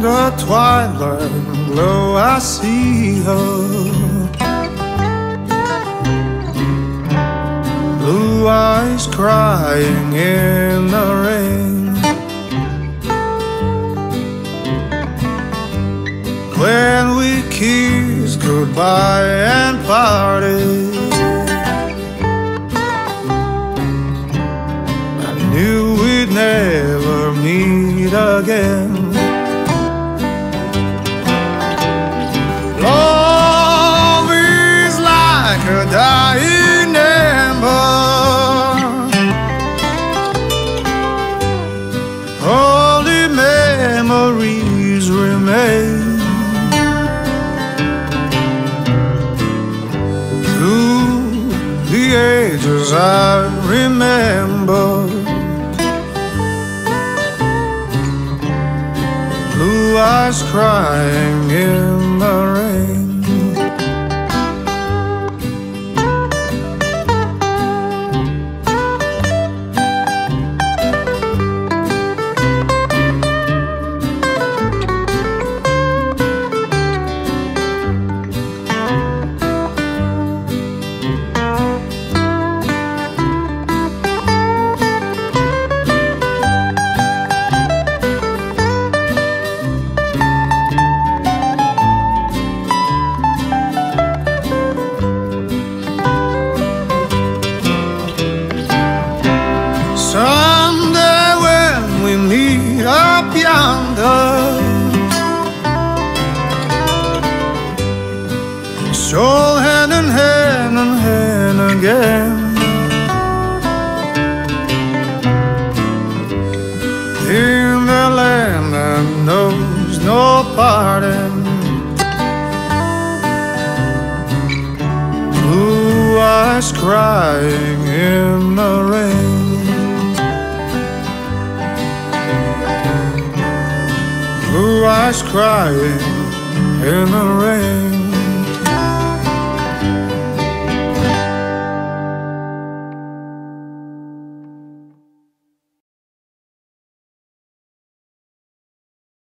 twilight glow, I see her. Blue eyes crying in the rain. When we kissed goodbye and parted. I knew we'd never meet again. I remember. Blue eyes crying in the rain. Again. In the land that knows no pardon, blue eyes crying in the rain. Blue eyes crying in the rain.